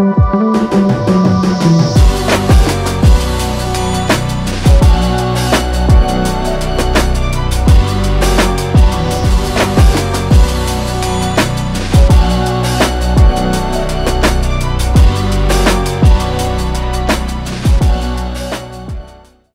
Música